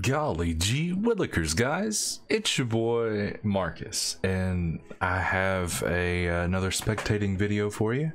Golly gee willikers, guys! It's your boy Marcus, and I have a another spectating video for you.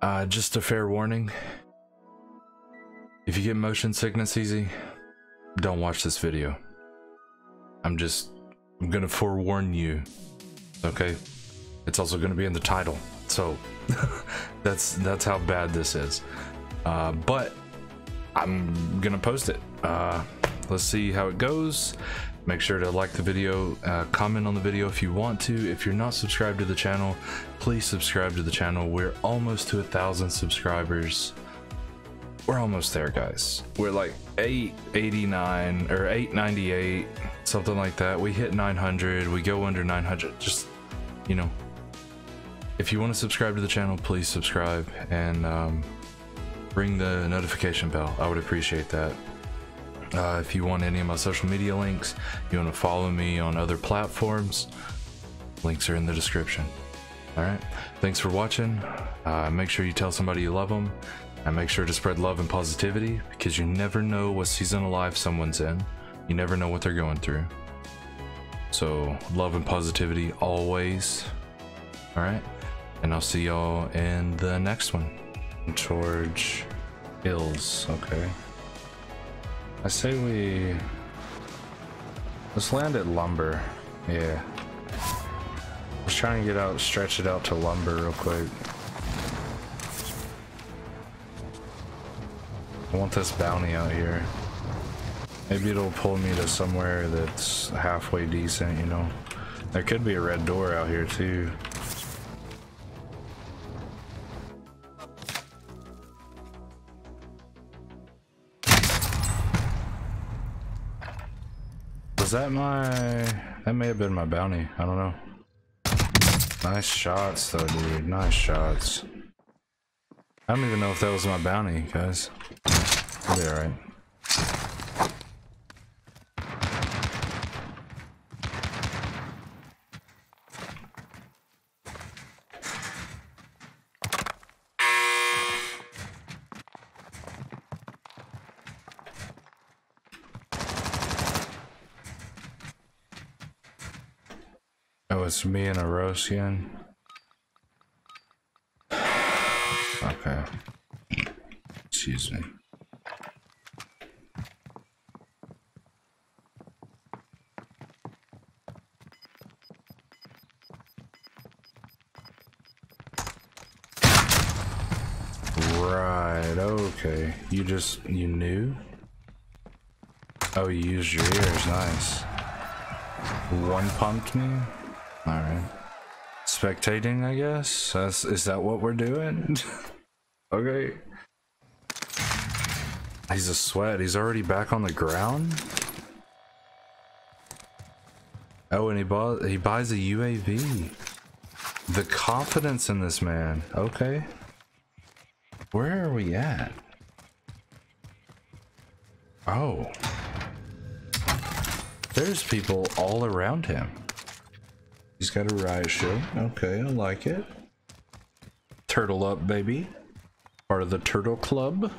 Uh, just a fair warning: if you get motion sickness easy, don't watch this video. I'm just I'm gonna forewarn you. Okay, it's also gonna be in the title, so that's that's how bad this is. Uh, but I'm gonna post it. Uh, let's see how it goes. Make sure to like the video, uh, comment on the video if you want to. If you're not subscribed to the channel, please subscribe to the channel. We're almost to a thousand subscribers. We're almost there, guys. We're like 889 or 898, something like that. We hit 900. We go under 900. Just, you know, if you want to subscribe to the channel, please subscribe and um, ring the notification bell. I would appreciate that. Uh, if you want any of my social media links, you want to follow me on other platforms, links are in the description. All right. Thanks for watching. Uh, make sure you tell somebody you love them. And make sure to spread love and positivity because you never know what season of life someone's in. You never know what they're going through. So, love and positivity always. All right. And I'll see y'all in the next one. George Hills. Okay. I say we let's land at lumber. Yeah. Let's try and get out, stretch it out to lumber real quick. I want this bounty out here. Maybe it'll pull me to somewhere that's halfway decent, you know. There could be a red door out here too. Was that my... That may have been my bounty. I don't know. Nice shots though, dude. Nice shots. I don't even know if that was my bounty, guys. I'll be alright. It's me and a Rosian. Okay. Excuse me. Right, okay. You just, you knew? Oh, you used your ears, nice. One pumped me? Alright. Spectating, I guess? That's, is that what we're doing? okay. He's a sweat. He's already back on the ground? Oh, and he bought he buys a UAV. The confidence in this man. Okay. Where are we at? Oh. There's people all around him. He's got a riot shield. Okay, I like it. Turtle up, baby. Part of the turtle club.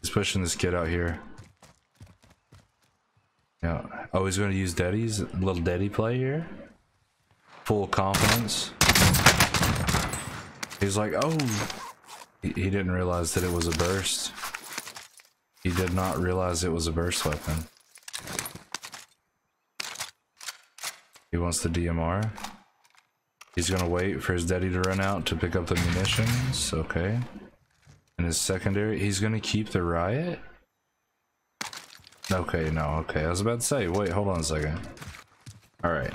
He's pushing this kid out here. Yeah. Oh, he's going to use Daddy's little Daddy play here. Full confidence. He's like, oh. He, he didn't realize that it was a burst. He did not realize it was a burst weapon. He wants the DMR. He's gonna wait for his daddy to run out to pick up the munitions. Okay. And his secondary, he's gonna keep the riot? Okay, no, okay. I was about to say, wait, hold on a second. Alright.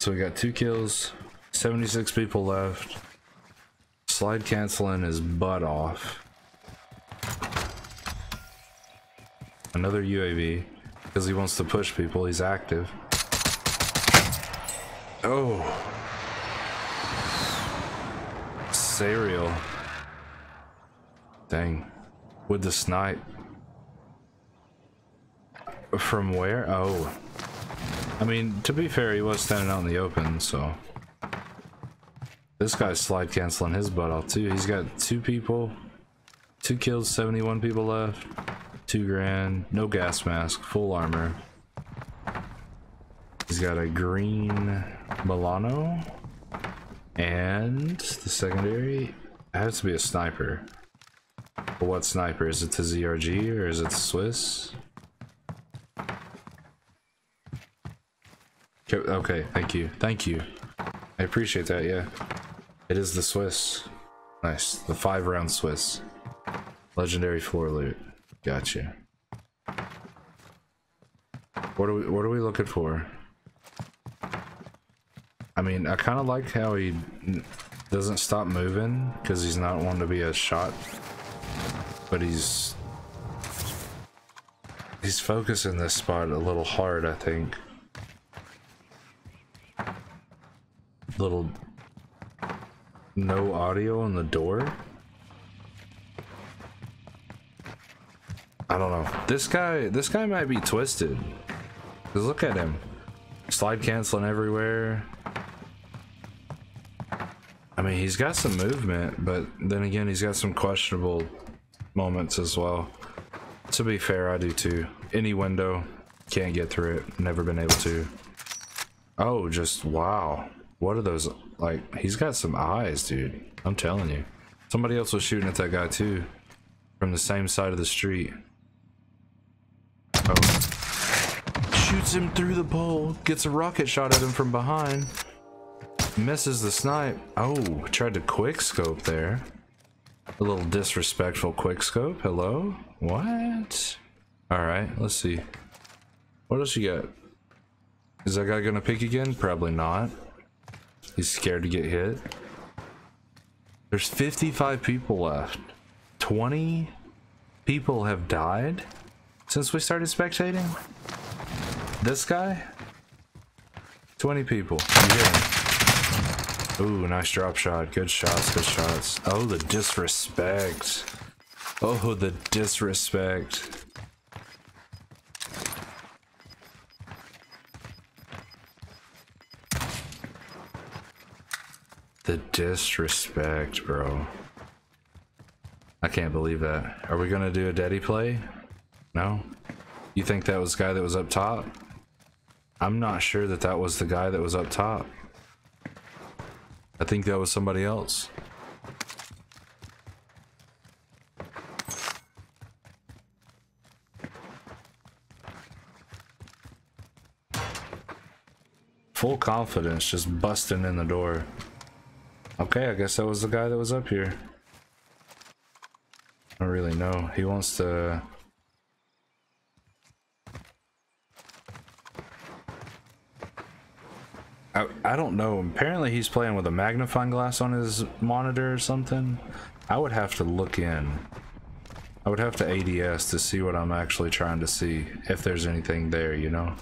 So we got two kills, 76 people left. Slide canceling his butt off. Another UAV. Because he wants to push people, he's active. Oh. Serial. Dang. With the snipe. From where? Oh. I mean, to be fair, he was standing out in the open, so. This guy's slide canceling his butt off too. He's got two people, two kills, 71 people left, two grand, no gas mask, full armor. He's got a green Milano. And the secondary has to be a sniper. But what sniper? Is it the ZRG or is it the Swiss? Okay, thank you. Thank you. I appreciate that, yeah. It is the Swiss. Nice. The five round Swiss. Legendary floor loot. Gotcha. What are we what are we looking for? I mean, I kind of like how he doesn't stop moving because he's not wanting to be a shot, but he's he's focusing this spot a little hard, I think. Little no audio on the door. I don't know. This guy, this guy might be twisted. Cause look at him, slide canceling everywhere. I mean, he's got some movement, but then again, he's got some questionable moments as well. To be fair, I do too. Any window, can't get through it. Never been able to. Oh, just wow. What are those? Like, he's got some eyes, dude. I'm telling you. Somebody else was shooting at that guy too. From the same side of the street. Oh. Shoots him through the pole. Gets a rocket shot at him from behind. Misses the snipe. Oh, tried to quick scope there. A little disrespectful quick scope. Hello? What? Alright, let's see. What else you got? Is that guy gonna pick again? Probably not. He's scared to get hit. There's 55 people left. 20 people have died since we started spectating. This guy? 20 people. Ooh, nice drop shot. Good shots, good shots. Oh, the disrespect. Oh, the disrespect. The disrespect, bro. I can't believe that. Are we gonna do a daddy play? No? You think that was the guy that was up top? I'm not sure that that was the guy that was up top. I think that was somebody else. Full confidence, just busting in the door. Okay, I guess that was the guy that was up here. I don't really know. He wants to I, don't know. Apparently he's playing with a magnifying glass on his monitor or something. I would have to look in. I would have to ADS to see what I'm actually trying to see. If there's anything there, you know?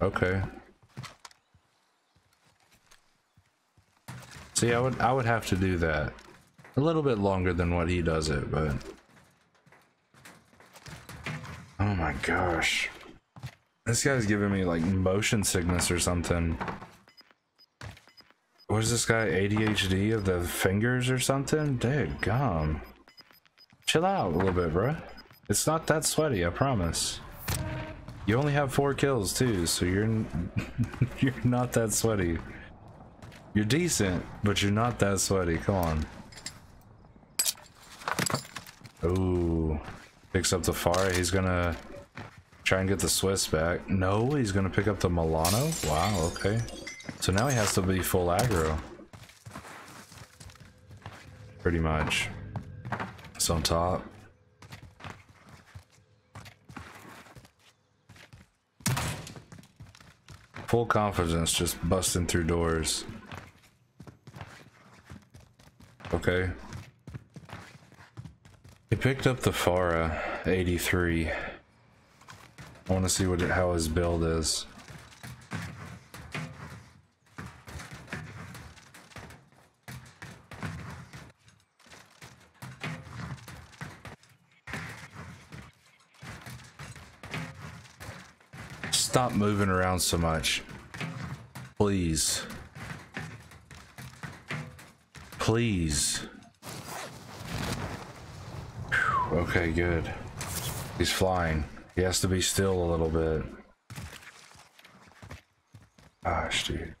Okay. See, I would I would have to do that. A little bit longer than what he does it, but Oh my gosh. This guy's giving me like motion sickness or something. What is this guy, ADHD of the fingers or something? Dude, gum. Chill out a little bit, bro. It's not that sweaty, I promise. You only have four kills too, so you're you're not that sweaty. You're decent, but you're not that sweaty. Come on. Ooh. Picks up the far. He's gonna try and get the Swiss back. No, he's gonna pick up the Milano. Wow, okay. So now he has to be full aggro. Pretty much. It's on top. Full confidence, just busting through doors. Okay. He picked up the FARA 83. I want to see what it, how his build is. Stop moving around so much. Please. please. Okay, good. He's flying. He has to be still a little bit. Gosh, dude.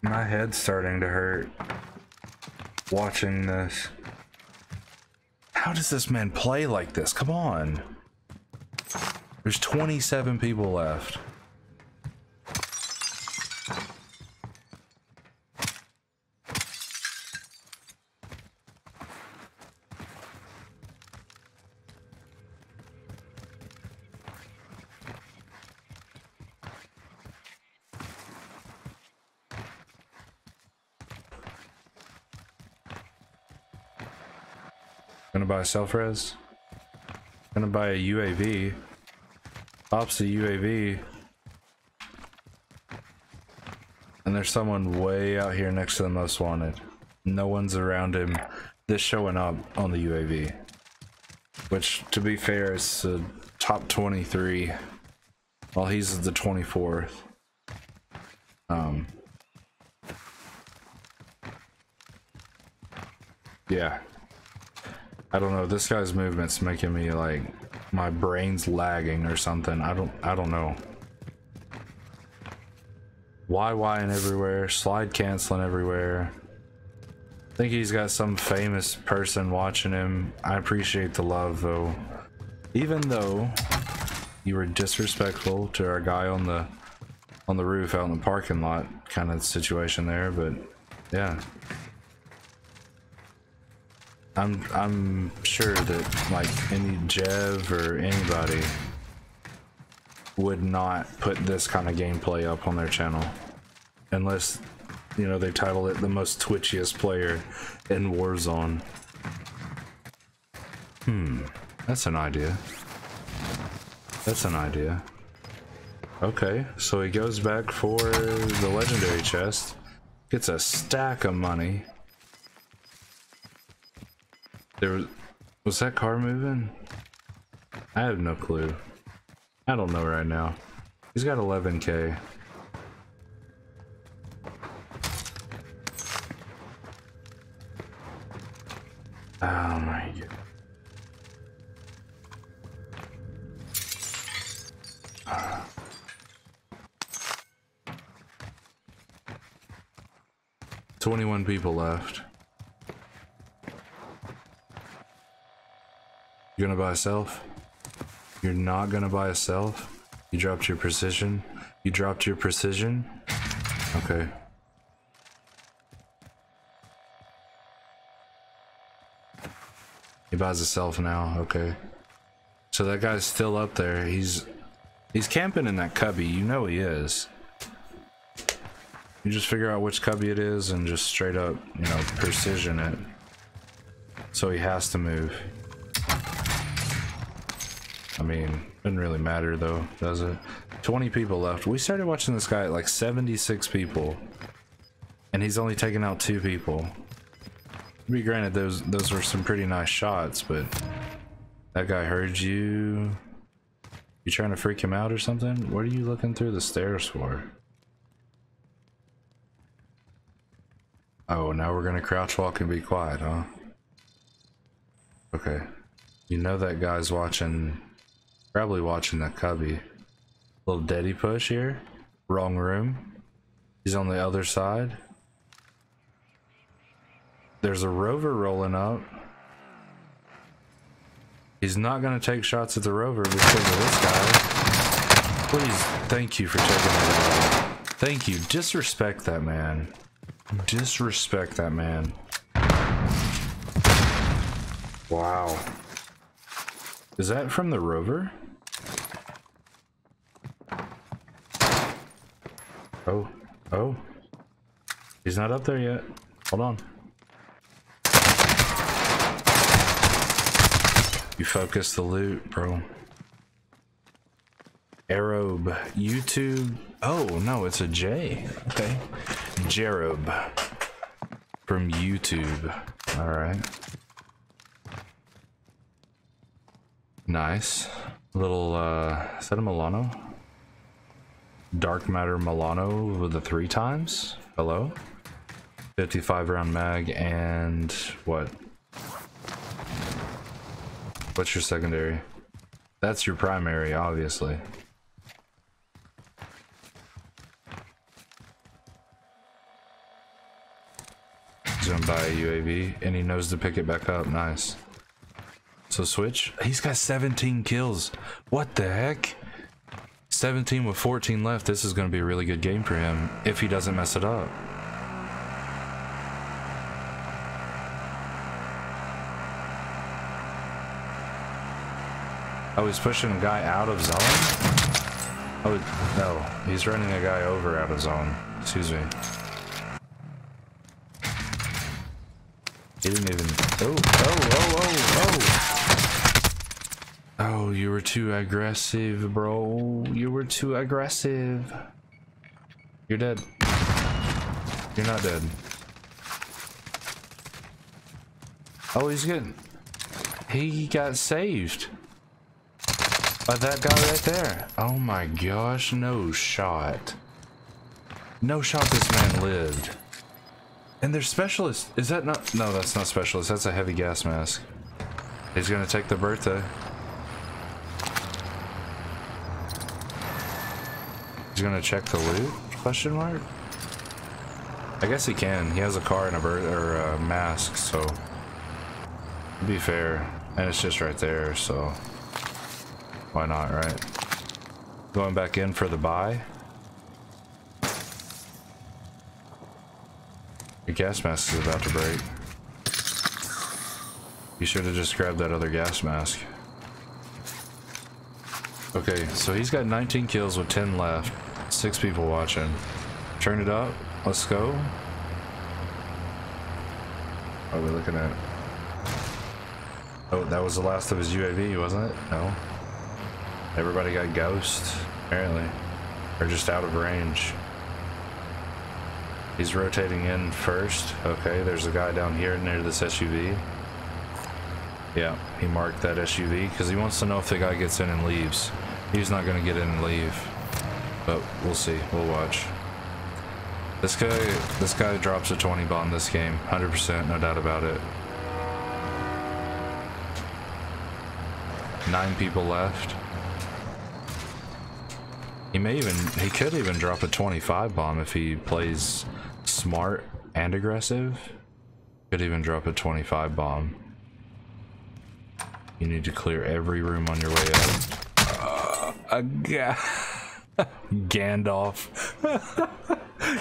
My head's starting to hurt watching this. How does this man play like this? Come on. There's 27 people left. Gonna buy a self-res. Gonna buy a UAV. Pops the UAV. And there's someone way out here next to the most wanted. No one's around him. This showing up on the UAV. Which, to be fair, is the top 23. While he's the 24th. Um. Yeah. I don't know. This guy's movement's making me like my brain's lagging or something. I don't I don't know. YY and everywhere, slide canceling everywhere. I think he's got some famous person watching him. I appreciate the love though. Even though you were disrespectful to our guy on the on the roof out in the parking lot kind of situation there, but yeah. I'm I'm sure that like any Jev or anybody would not put this kind of gameplay up on their channel unless you know they title it the most twitchiest player in Warzone. Hmm, that's an idea. That's an idea. Okay, so he goes back for the legendary chest, gets a stack of money. There was was that car moving? I have no clue. I don't know right now. He's got 11k. Oh my god. Twenty-one people left. You're gonna buy a self? You're not gonna buy a self? You dropped your precision? You dropped your precision? Okay. He buys a self now, okay. So that guy's still up there. He's he's camping in that cubby, you know he is. You just figure out which cubby it is and just straight up, you know, precision it. So he has to move. I mean, doesn't really matter though, does it? 20 people left. We started watching this guy at like 76 people. And he's only taken out two people. To be granted, those those were some pretty nice shots, but that guy heard you. You trying to freak him out or something? What are you looking through the stairs for? Oh, now we're gonna crouch walk and be quiet, huh? Okay. You know that guy's watching Probably watching that cubby. Little daddy push here. Wrong room. He's on the other side. There's a rover rolling up. He's not going to take shots at the rover because of this guy. Please, thank you for taking that. out. Thank you. Disrespect that man. Disrespect that man. Wow. Is that from the rover? Oh, oh. He's not up there yet. Hold on. You focus the loot, bro. Aerobe. YouTube. Oh, no, it's a J. Okay. Jerob. From YouTube. Alright. Nice. Little, uh, is that a Milano? Dark Matter Milano with the three times? Hello? 55 round mag and what? What's your secondary? That's your primary, obviously. He's gonna buy a UAV and he knows to pick it back up. Nice. So switch. He's got 17 kills. What the heck? 17 with 14 left. This is gonna be a really good game for him if he doesn't mess it up. Oh, he's pushing a guy out of zone? Oh, no. He's running a guy over out of zone. Excuse me. He didn't even... Oh, oh, oh, oh! You were too aggressive, bro. You were too aggressive. You're dead. You're not dead. Oh, he's good. He got saved. By that guy right there. Oh my gosh, no shot. No shot this man lived. And they're specialists. Is that not? No, that's not specialist. That's a heavy gas mask. He's gonna take the Bertha. He's gonna check the loot? Question mark? I guess he can. He has a car and a bird or a mask, so to be fair. And it's just right there, so why not, right? Going back in for the buy. Your gas mask is about to break. You should have just grabbed that other gas mask. Okay, so he's got 19 kills with 10 left. Six people watching. Turn it up. Let's go. What are we looking at? Oh, that was the last of his UAV, wasn't it? No. Everybody got ghost, apparently. Or just out of range. He's rotating in first. Okay, there's a guy down here near this SUV. Yeah, he marked that SUV because he wants to know if the guy gets in and leaves. He's not going to get in and leave. But we'll see. We'll watch. This guy, this guy drops a 20 bomb this game. 100%, no doubt about it. Nine people left. He may even, he could even drop a 25 bomb if he plays smart and aggressive. Could even drop a 25 bomb. You need to clear every room on your way out. Uh, a ga Gandalf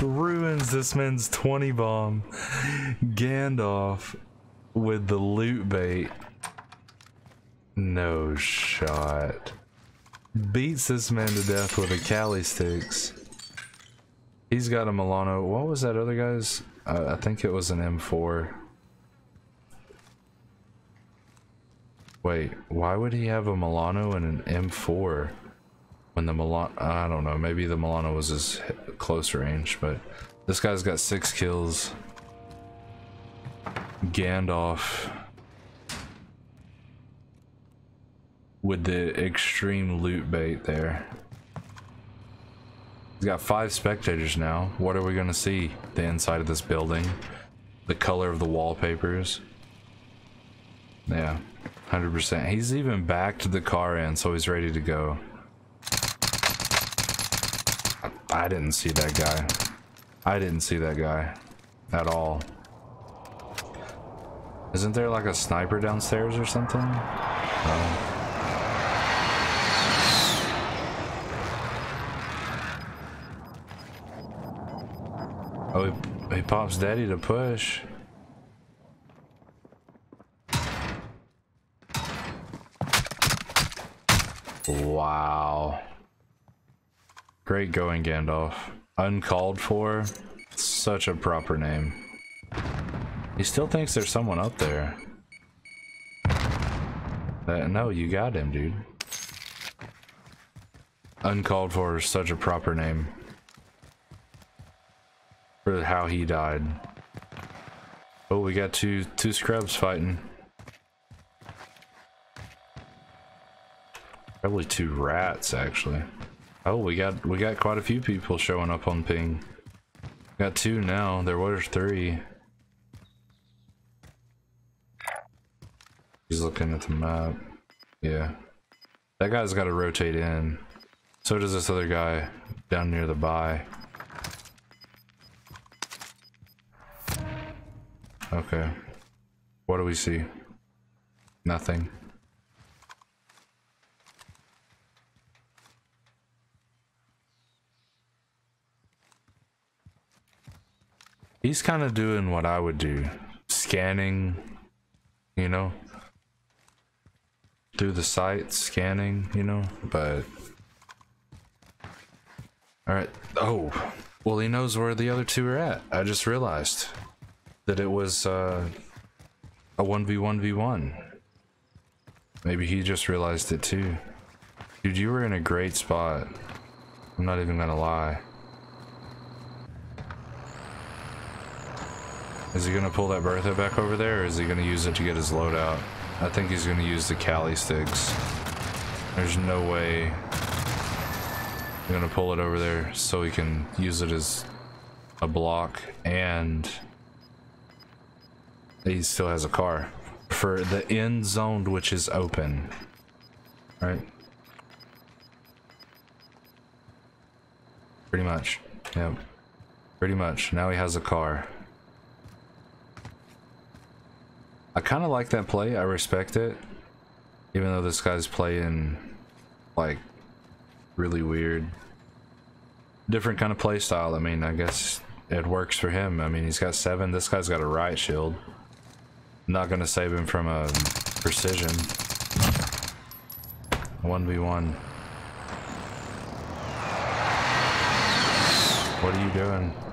ruins this man's 20 bomb. Gandalf with the loot bait. No shot beats this man to death with a Kali sticks. He's got a Milano. What was that other guy's? Uh, I think it was an M4. Wait, why would he have a Milano and an M4 when the Milano? I don't know. Maybe the Milano was his close range, but this guy's got six kills. Gandalf. with the extreme loot bait there. He's got five spectators now. What are we gonna see? The inside of this building? The color of the wallpapers? Yeah, 100%. He's even backed the car in, so he's ready to go. I didn't see that guy. I didn't see that guy at all. Isn't there like a sniper downstairs or something? No. Oh, he, he pops daddy to push. Wow. Great going, Gandalf. Uncalled for. Such a proper name. He still thinks there's someone up there. Uh, no, you got him, dude. Uncalled for is such a proper name for how he died. Oh, we got two two scrubs fighting. Probably two rats, actually. Oh, we got we got quite a few people showing up on ping. Got two now. There was three. He's looking at the map. Yeah. That guy's got to rotate in. So does this other guy down near the buy. Okay. What do we see? Nothing. He's kind of doing what I would do. Scanning, you know? Through the site, scanning, you know? But... Alright. Oh. Well, he knows where the other two are at. I just realized that it was uh, a 1v1v1. Maybe he just realized it too. Dude, you were in a great spot. I'm not even gonna lie. Is he gonna pull that Bertha back over there, or is he gonna use it to get his load out? I think he's gonna use the Kali sticks. There's no way I'm gonna pull it over there so he can use it as a block and he still has a car for the end zone which is open. Right? Pretty much. Yep. Pretty much. Now he has a car I kind of like that play. I respect it. Even though this guy's playing like really weird. Different kind of play style. I mean, I guess it works for him. I mean, he's got seven. This guy's got a riot shield. not going to save him from a precision. 1v1. What are you doing?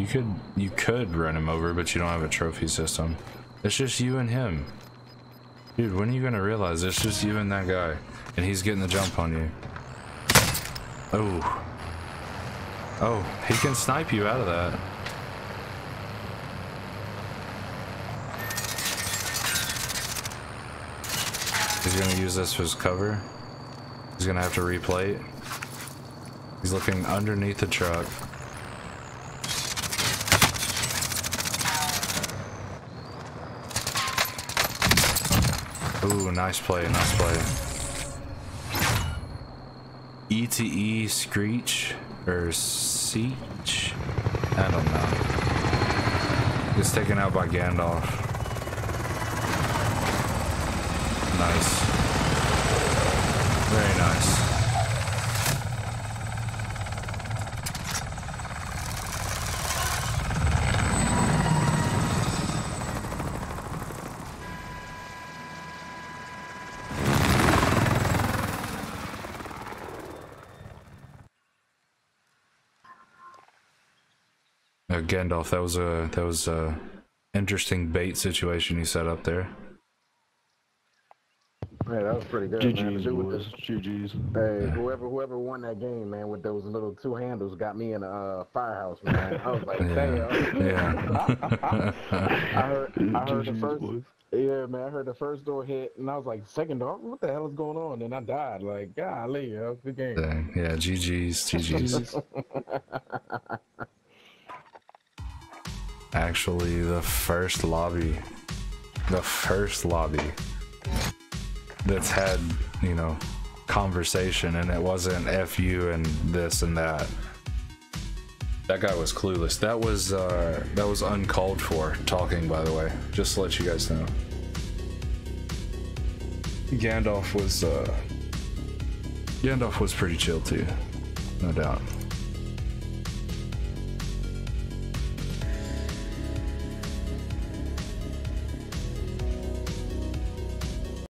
You could you could run him over, but you don't have a trophy system. It's just you and him. Dude, when are you gonna realize it's just you and that guy? And he's getting the jump on you. Oh. Oh, he can snipe you out of that. He's gonna use this as his cover. He's gonna have to replay it. He's looking underneath the truck. Ooh, nice play, nice play. ETE Screech or Siege? I don't know. Gets taken out by Gandalf. Nice. Very nice. Gandalf. That was a that was a interesting bait situation you set up there. Yeah, that was pretty good. GG's, man. boys. GG's. Hey, yeah. whoever whoever won that game, man, with those little two handles, got me in a uh, firehouse, man. I was like, yeah. damn. Yeah. I heard, I heard the first. Boys. Yeah, man, I heard the first door hit, and I was like, second door, what the hell is going on? And I died. Like, golly, that was the game. Dang. Yeah, GG's, GG's. actually the first lobby, the first lobby that's had, you know, conversation and it wasn't F you and this and that. That guy was clueless. That was uh, that was uncalled for talking, by the way. Just to let you guys know. Gandalf was uh, Gandalf was pretty chill too, no doubt.